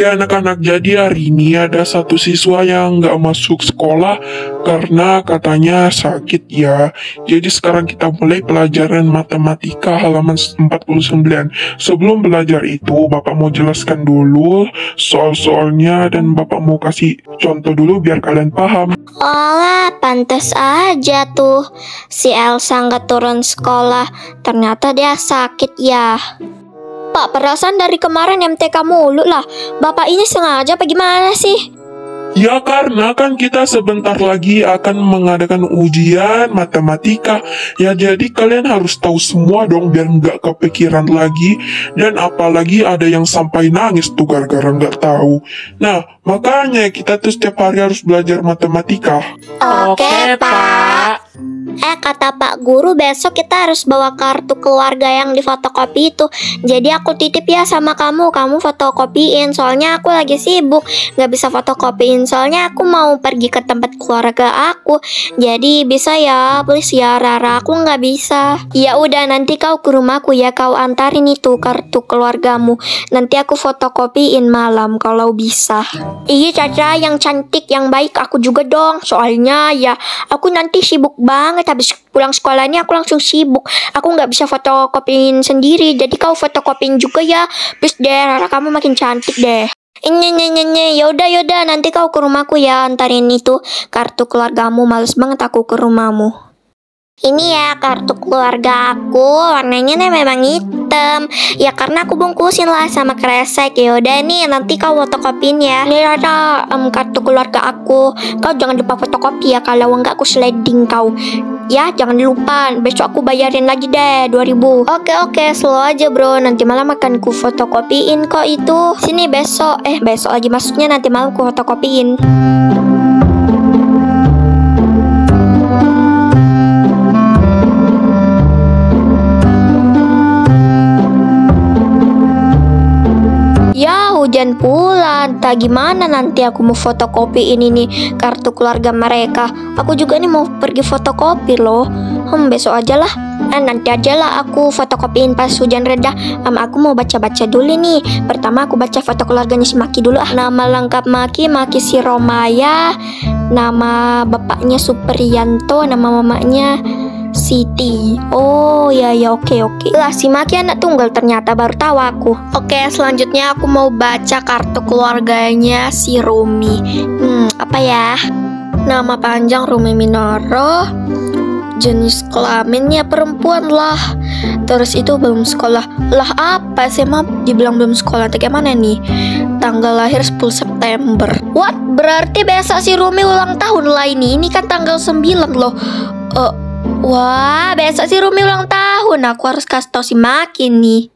Oke anak-anak, jadi hari ini ada satu siswa yang nggak masuk sekolah karena katanya sakit ya. Jadi sekarang kita mulai pelajaran matematika halaman 49. Sebelum belajar itu, Bapak mau jelaskan dulu soal-soalnya dan Bapak mau kasih contoh dulu biar kalian paham. Olah, pantas aja tuh. Si Elsa nggak turun sekolah. Ternyata dia sakit ya. Pak, perasaan dari kemarin MTK mulu lah. Bapak ini sengaja apa gimana sih? Ya karena kan kita sebentar lagi akan mengadakan ujian matematika. Ya jadi kalian harus tahu semua dong biar nggak kepikiran lagi. Dan apalagi ada yang sampai nangis tuh gara-gara nggak tahu. Nah makanya kita tuh setiap hari harus belajar matematika. Oke, Pak. Eh, kata Pak Guru besok kita harus bawa kartu keluarga yang difotokopi itu. Jadi aku titip ya sama kamu, kamu fotokopiin. Soalnya aku lagi sibuk, nggak bisa fotokopiin. Soalnya aku mau pergi ke tempat keluarga aku. Jadi bisa ya, please ya Rara, aku nggak bisa. Ya udah, nanti kau ke rumahku ya, kau antarin itu kartu keluargamu. Nanti aku fotokopiin malam kalau bisa. Iya Caca, yang cantik, yang baik aku juga dong. Soalnya ya, aku nanti sibuk banget habis pulang sekolah ini aku langsung sibuk. Aku nggak bisa fotokopiin sendiri. Jadi kau fotokopiin juga ya. Please deh, Rara kamu makin cantik deh. Ini nye nye nye yaudah yaudah nanti kau ke rumahku ya antarin itu kartu keluargamu males banget aku ke rumahmu. Ini ya kartu keluarga aku. Warnanya nih memang hitam. Ya karena aku bungkusin lah sama kresek. Ya udah nih nanti kau fotokopiin ya. Ini ada um, kartu keluarga aku. Kau jangan lupa fotokopi ya kalau enggak aku sliding kau. Ya jangan lupa. Besok aku bayarin lagi deh 2000 oke oke slow aja bro. Nanti malam akan ku fotokopiin kok itu. Sini besok. Eh besok lagi masuknya nanti malam ku fotokopiin Hujan pula, entah gimana nanti aku mau fotokopi ini nih kartu keluarga mereka. Aku juga nih mau pergi fotokopi loh. Hmm besok aja lah. Eh, nanti aja lah aku fotokopiin pas hujan reda. Um, aku mau baca-baca dulu nih. Pertama aku baca foto keluarganya si Maki dulu. Ah, nama lengkap Maki, Maki si Romaya. Nama bapaknya Supriyanto, nama mamanya Siti. Oh ya ya oke oke. Lah si Maki anak tunggal ternyata baru tahu aku. Oke selanjutnya aku mau baca kartu keluarganya si Rumi. Hmm apa ya? Nama panjang Rumi Minoro. Jenis kelaminnya perempuan lah. Terus itu belum sekolah. Lah apa sih emang dibilang belum sekolah? Kayak mana nih? Tanggal lahir 10 September. What? Berarti besok si Rumi ulang tahun lah ini. Ini kan tanggal 9 loh. Eh Wah, besok si Rumi ulang tahun. Aku harus kasih tau si Maki nih.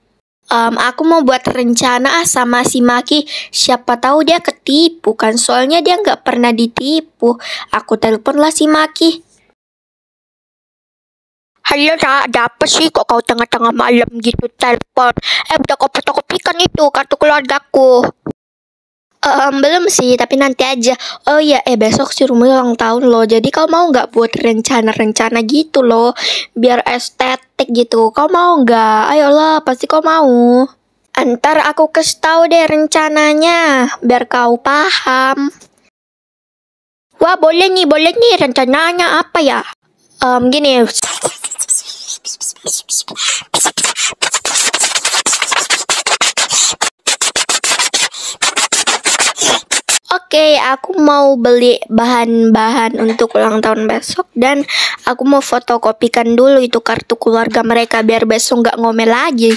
Em, aku mau buat rencana ah sama si Maki. Siapa tahu dia ketipu kan? Soalnya dia nggak pernah ditipu. Aku telepon lah si Maki. Halo, Ra, ada apa sih kok kau tengah-tengah malam gitu telepon? Eh, udah kau fotokopikan itu kartu keluargaku. Em, belum sih, tapi nanti aja. Oh iya, eh besok si Rumi ulang tahun loh. Jadi kau mau nggak buat rencana-rencana gitu loh, biar estetik gitu. Kau mau nggak? Ayolah, pasti kau mau. Antar aku kasih tahu deh rencananya, biar kau paham. Wah, boleh nih, boleh nih. Rencananya apa ya? Em, gini. Oke, aku mau beli bahan-bahan untuk ulang tahun besok dan aku mau fotokopikan dulu itu kartu keluarga mereka biar besok nggak ngomel lagi.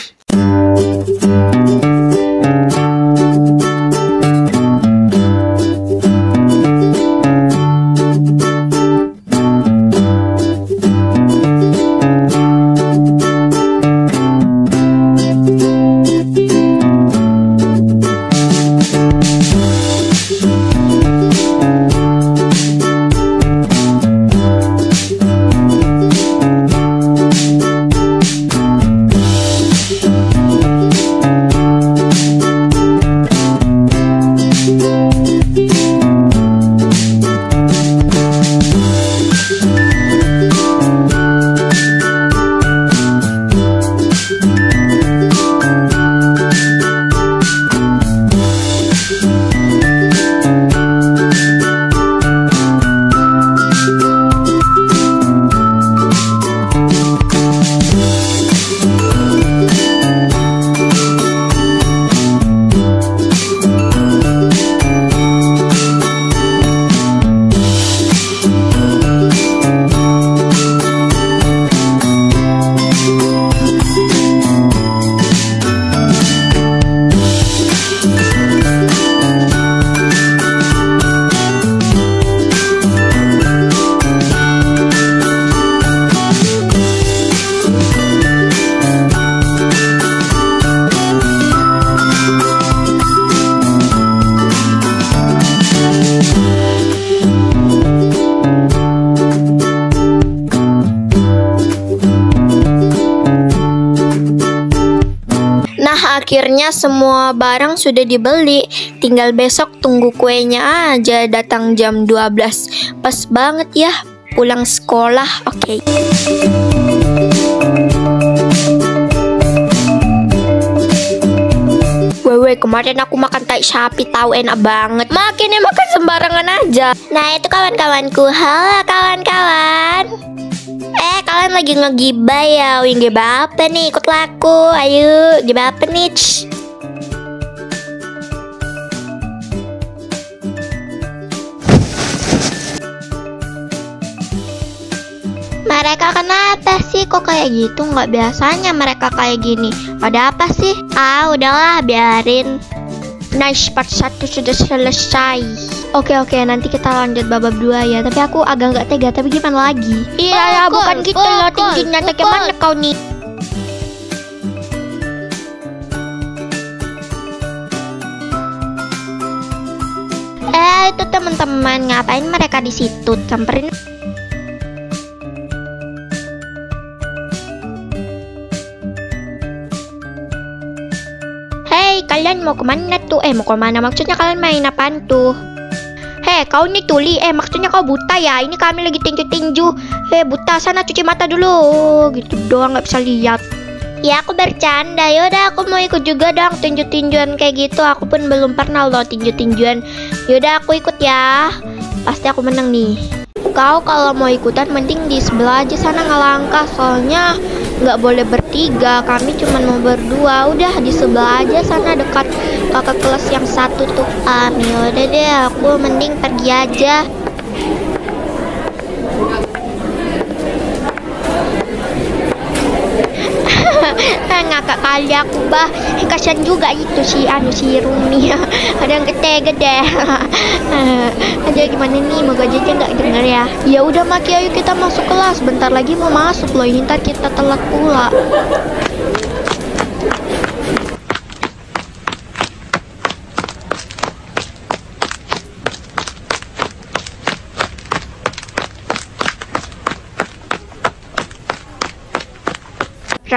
Akhirnya semua barang sudah dibeli. Tinggal besok tunggu kuenya aja datang jam 12. Pas banget ya pulang sekolah. Oke. Wewe kemarin aku makan tai sapi tahu enak banget. Makinnya makan sembarangan aja. Nah itu kawan-kawanku. Halo kawan-kawan. Kalian lagi ngegibah ya Wih gibah apa nih ikut laku Ayo gibah apa nih. Mereka kenapa sih kok kayak gitu? Nggak biasanya mereka kayak gini. Ada apa sih? Ah, udahlah, biarin. Nice, part satu sudah selesai. Oke oke, nanti kita lanjut babak dua ya. Tapi aku agak nggak tega. Tapi gimana lagi? Iya, ya, Pukul, bukan gitu loh pukul. Bagaimana kau nih? Eh, itu teman-teman ngapain mereka di situ? Samperin Hei, kalian mau ke mana tuh? Eh, mau ke mana? Maksudnya kalian main apaan tuh? Hei, kau nih tuli. Eh, maksudnya kau buta ya? Ini kami lagi tinju-tinju. Hei, buta. Sana cuci mata dulu. Gitu doang nggak bisa lihat. Ya, aku bercanda. Yaudah, aku mau ikut juga dong tinju-tinjuan kayak gitu. Aku pun belum pernah loh tinju-tinjuan. Yaudah, aku ikut ya. Pasti aku menang nih. Kau kalau mau ikutan mending di sebelah aja sana ngelangkah soalnya nggak boleh bertiga kami cuma mau berdua. Udah di sebelah aja sana dekat kakak kelas yang satu tuh. Ah yaudah deh aku mending pergi aja kali aku bah Eh, kasihan juga itu si anu si Rumi. Ada yang ketega deh aja gimana nih moga aja nggak denger ya. Ya udah Maki ayo kita masuk kelas. Bentar lagi mau masuk loh ini ntar kita telat pula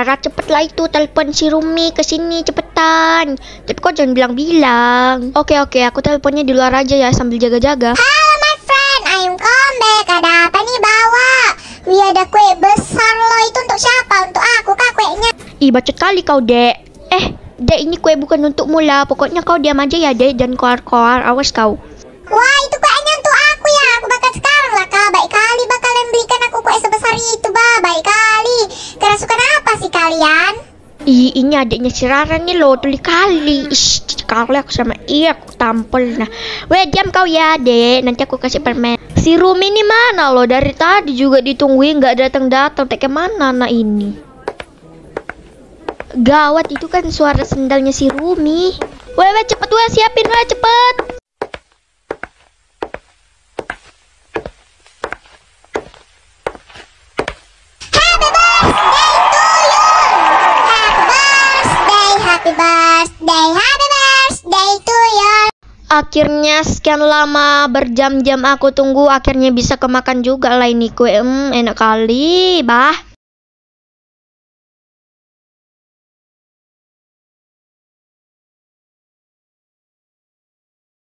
Rara cepetlah itu telepon si Rumi ke sini cepetan. Tapi kok jangan bilang-bilang. Oke oke, aku teleponnya di luar aja ya sambil jaga-jaga. Halo my friend, I'm come back. Ada apa nih bawa? Wih ada kue besar loh. Itu untuk siapa? Untuk aku kah kuenya? Ih bacot kali kau dek. Eh, dek ini kue bukan untukmu lah. Pokoknya kau diam aja ya dek, jangan keluar-keluar. Awas kau. Wah itu kuenya Ih, ini adiknya si Rara nih loh, tuli kali. Ish, kali aku sama iya aku tampil. Nah, weh diam kau ya, dek. Nanti aku kasih permen. Si Rumi ini mana loh? Dari tadi juga ditungguin nggak datang-datang. Tak ke mana anak ini? Gawat itu kan suara sendalnya si Rumi. Weh, weh cepet weh siapin weh cepet. Akhirnya sekian lama berjam-jam aku tunggu akhirnya bisa kemakan juga lah ini kue. Hmm, enak kali, bah.